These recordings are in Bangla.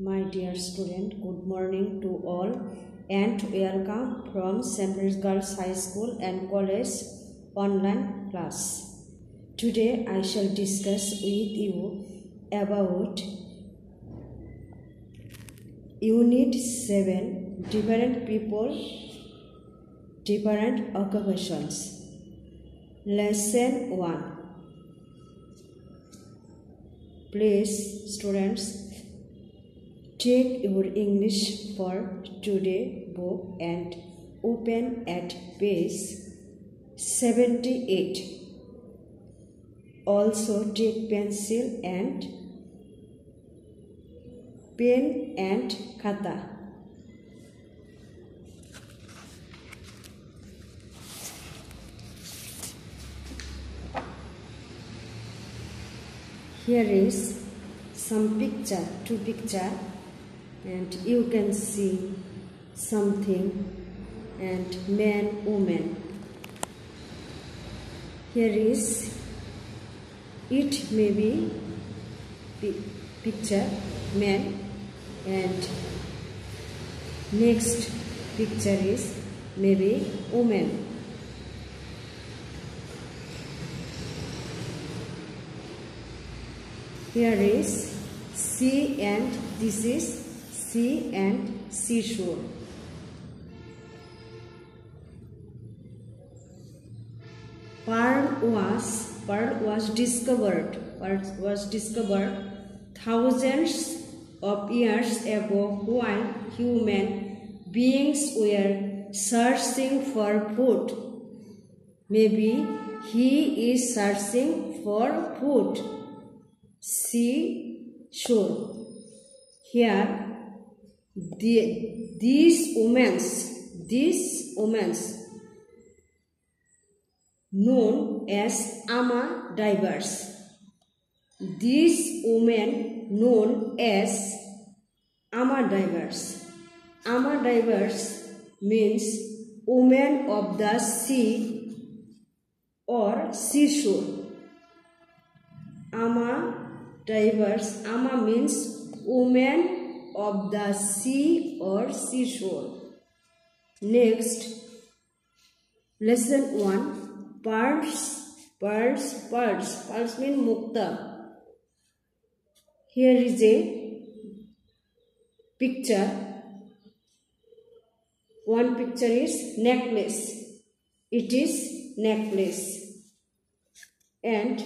My dear student, good morning to all and welcome from St. Girls High School and College online class. Today I shall discuss with you about Unit 7 Different People, Different Occupations. Lesson 1 Please, students, Take your English for today book and open at page 78. Also take pencil and pen and kata. Here is some picture, two picture and you can see something and man woman. Here is it may be picture man. And next picture is maybe woman. Here is sea and this is sea and seashore. Pearl was pearl was discovered was discovered thousands of years ago while human beings were searching for food. Maybe he is searching for food. See shore. Here the, these women's, these women's known as Ama divers. These women known as Ama divers. Ama divers means women of the sea or seashore. Ama divers, Ama means women of the sea or seashore. Next, lesson 1 Pearls, pearls, pearls. Pearls mean mukta. Here is a picture. One picture is necklace. It is necklace. And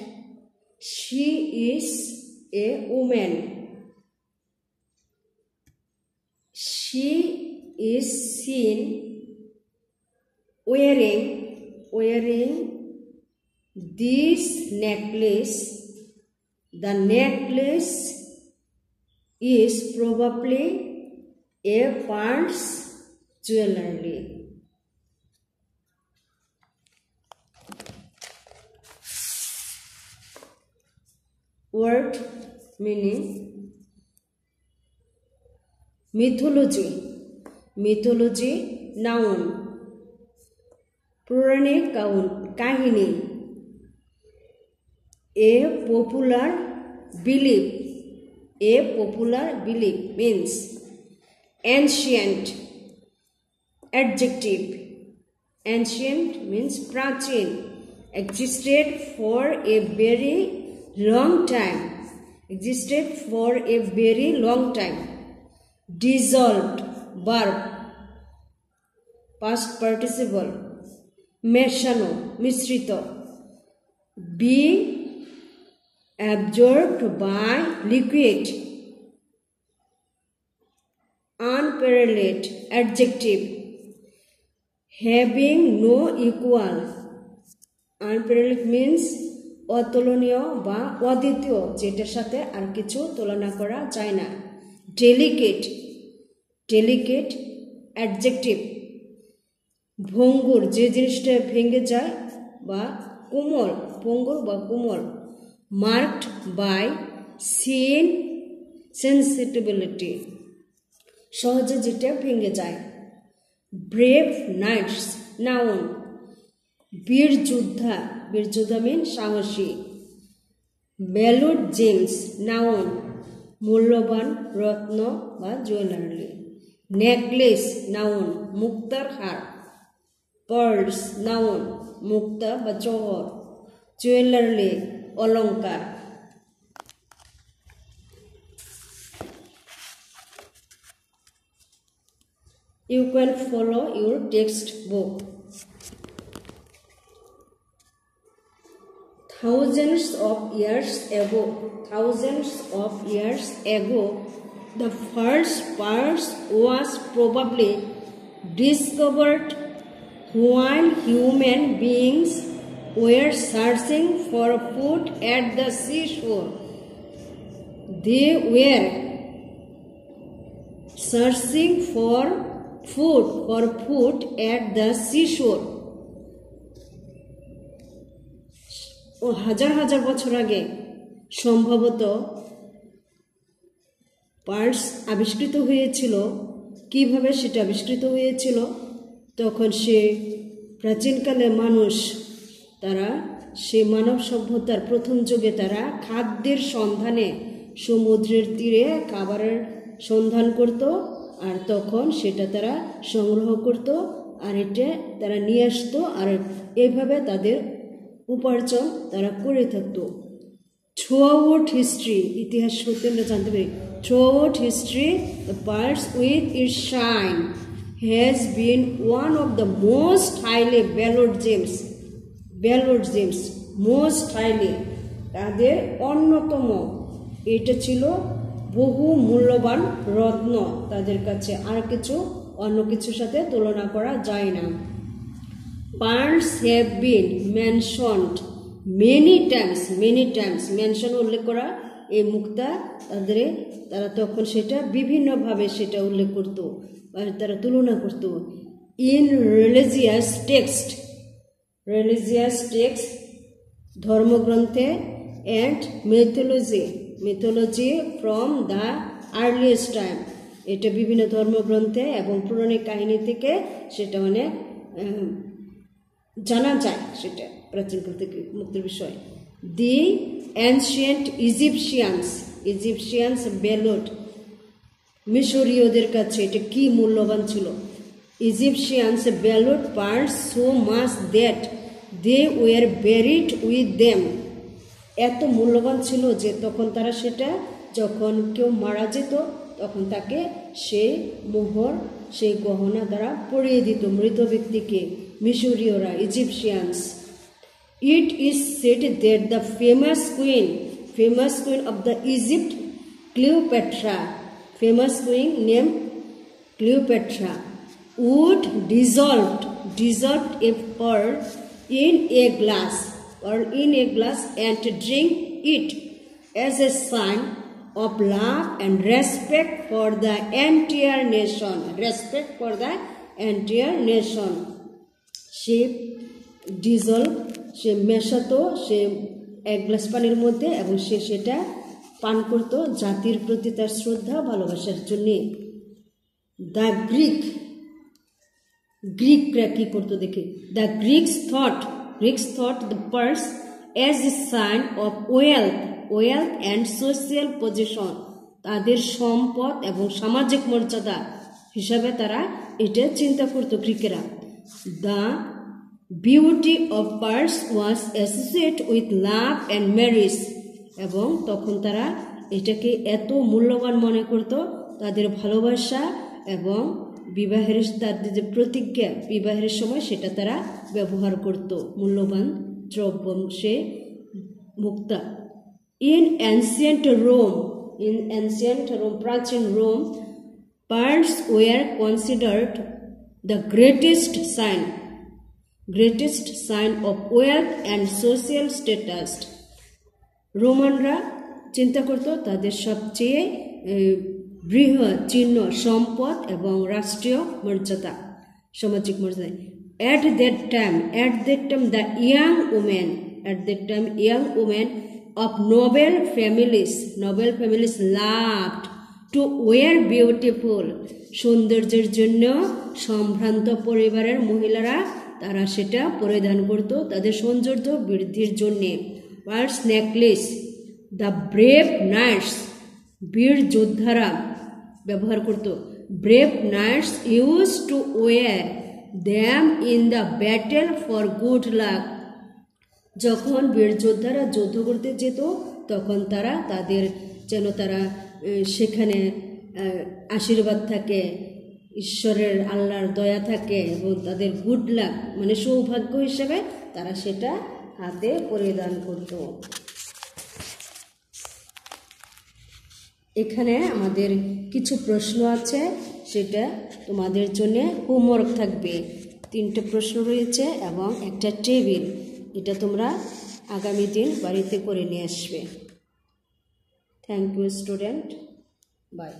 she is a woman. She is seen wearing wearing this necklace. The necklace is probably a Pond's jewelry. Word meaning mythology mythology, noun পৌরাণিক কাহিনী, a popular believe a popular believe means ancient adjective ancient means প্রাচীন, existed for a very long time, existed for a very long time dissolved verb past participle মেশানো, মিশ্রিত be absorbed by liquid unparalleled adjective having no equal unparalleled means অতুলনীয় বা অদ্বিতীয়, যেটার সাথে আর কিছু তুলনা করা যায় না। ডেলিকেট ডেলিকেট অ্যাডজেক্টিভ ভঙ্গুর, যে জিনিসটা ভেঙে যায় বা কোমল, ভঙ্গুর বা কোমল মার্কড বাই সিন সেন্সিটিবিলিটি সহজে যেটা ভেঙে যায়। ব্রেভ নাইটস নাউন বীর যোদ্ধা বীর যোদ্ধা মিন সাহসী। বেলুড জেমস নাউন মূল্যবান রত্ন বা জুয়েলারি नेकलेस नाउन मुक्त हार पर्ल्स नाउन मुक्त बचोहर ज्वेलरली अलंकार you can follow your textbook thousands of years ago thousands of years ago the first purse was probably discovered while human beings were searching for food at the seashore. They were searching for food for food at the seashore ও হাজার হাজার বছর আগে সম্ভবত পার্স আবিষ্কৃত হয়েছিল। কীভাবে সেটা আবিষ্কৃত হয়েছিল? তখন সে প্রাচীনকালে মানুষ, তারা সে মানব সভ্যতার প্রথম যুগে তারা খাদ্যের সন্ধানে সমুদ্রের তীরে খাবারের সন্ধান করত, আর তখন সেটা তারা সংগ্রহ করত, আর এটা তারা নিয়ে আসতো, আর এভাবে তাদের উপার্জন তারা করে থাকতো। থ্রু আউট হিস্ট্রি ইতিহাস সত্যি আমরা জানতে পারি। Throughout history the pearls with it shine has been one of the most highly valued gems valued gems most highly তাদের অন্যতম। এটা ছিল বহু মূল্যবান রত্ন। তাদের কাছে আর কিছু, অন্য কিছুর সাথে তুলনা করা যায় না। Pearls have been mentioned many times many times mention উল্লেখ করা এই মুক্তা, তাদের, তারা তখন সেটা বিভিন্নভাবে সেটা উল্লেখ করত আর তারা তুলনা করত। In religious text religious text ধর্মগ্রন্থে and mythology mythology from the earliest time এটা বিভিন্ন ধর্মগ্রন্থে এবং পৌরাণিক কাহিনী থেকে সেটা অনেক জানা যায় সেটা। প্রাচীনকাল থেকে মুক্তির বিষয়। The ancient Egyptians Egyptians believed, মিশরীয়দের কাছে এটা কি মূল্যবান ছিল? Egyptians beloved pearls so much that they were buried with them এত মূল্যবান ছিল যে তখন তারা সেটা যখন কেউ মারা যেত, তখন তাকে সেই মোহর, সেই গহনা দ্বারা পরিয়ে দিত মৃত ব্যক্তিকে, মিশরীয়রা Egyptians It is said that the famous queen, famous queen of the Egypt, Cleopatra, famous queen named Cleopatra, would dissolve, dissolve a pearl in a glass or in a glass and drink it as a sign of love and respect for the entire nation. Respect for the entire nation. She dissolved সে মেশাতো, সে এক গ্লাস পানির মধ্যে এবং সে সেটা পান করতো জাতির প্রতি তার শ্রদ্ধা ভালোবাসার জন্যে। দ্য গ্রিক, গ্রিকরা কী করতো দেখে? The Greeks thought Greeks thought the pearls as a sign of wealth wealth and social position. তাদের সম্পদ এবং সামাজিক মর্যাদা হিসাবে তারা এটা চিন্তা করতো গ্রিকেরা। The beauty of pearls was associate with love and marriage এবং তখন তারা এটাকে এত মূল্যবান মনে করত, তাদের ভালোবাসা এবং বিবাহের তাদের যে প্রতিজ্ঞা, বিবাহের সময় সেটা তারা ব্যবহার করত, মূল্যবান দ্রব্য সে মুক্তা। In ancient Rome in ancient Rome প্রাচীন Rome pearls were considered the greatest sign greatest sign of wealth and social status রোমানরা চিন্তা করত তাদের সবচেয়ে বৃহৎ চিহ্ন সম্পদ এবং রাষ্ট্রীয় মর্যাদা, সামাজিক মর্যাদা। At that time at that time the young women at that time young women of noble families noble families loved to wear beautiful সৌন্দর্যের জন্য সম্ভ্রান্ত পরিবারের মহিলারা তারা সেটা পরিধান করত তাদের সৌন্দর্য বৃদ্ধির জন্যে। Pearls necklace, the brave knights বীর যোদ্ধারা ব্যবহার করত। Brave knights use to wear them in the battle for good luck. যখন বীর যোদ্ধারা যুদ্ধ করতে যেত, তখন তারা তাদের, যেন তারা সেখানে আশীর্বাদ থাকে। ঈশ্বরের আল্লাহর দয়া থাকে এবং তাদের গুড লাক মানে সৌভাগ্য হিসেবে তারা সেটা হাতে পরিধান করত। এখানে আমাদের কিছু প্রশ্ন আছে, সেটা তোমাদের জন্য হোমওয়ার্ক থাকবে। তিনটে প্রশ্ন রয়েছে এবং একটা টেবিল এটা তোমরা আগামী দিন বাড়িতে করে নিয়ে আসবে। Thank you student by